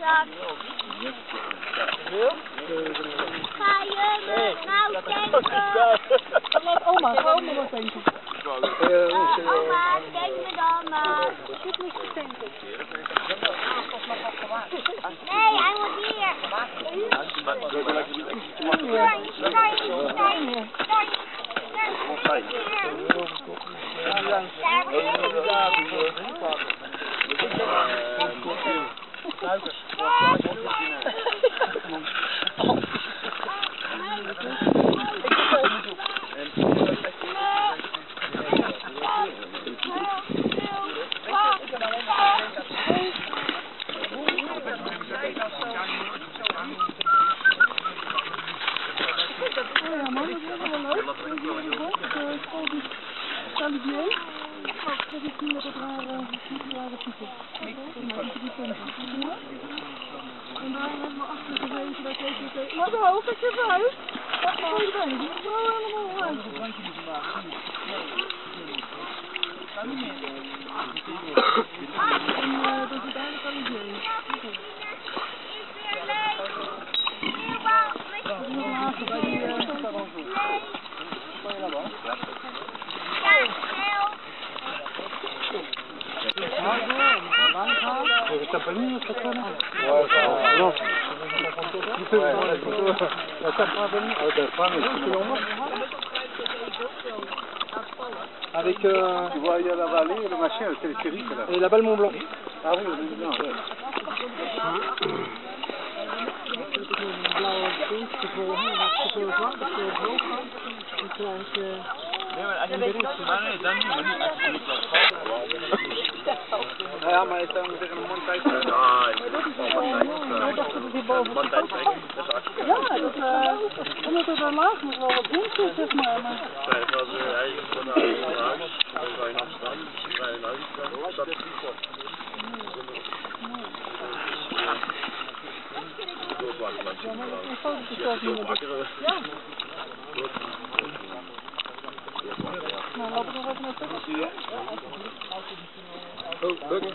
zak. Ga je me nou denken? Laat oma, ga oma Ga. denken. oma, denk me dan maar. Ik moet te denken. Nee, hij moet hier. Daar, daar, daar, daar. Oh ja, man, dat is wel leuk. Dat is de bos. Dat is Salibier. Dat. Nou. En daar hebben we achter gezeten, daar keek je tegen. Maar de hoofd, ik heb uit. Dat is mooi bij. Die is wel helemaal uit. En eh, dat is uiteindelijk Salibier. Dat t'as pas mis le Ouais, Non. Pas pas Avec. Tu vois, il y a la vallée, le machin, c'est. Et la balle Mont Blanc. Ah oui, oui, bien. Ja, maar is dan tegen een man tijd. maar dat is wel mooi. Ik dacht dat het hier boven op de kant was. Ja, dat, eh, omdat er daar laag nog wel wat in zit, zeg maar. maar een. Ja. Nou, lopen we nog even naartoe. Oh, leuk. En je moet daar door en dan zie je de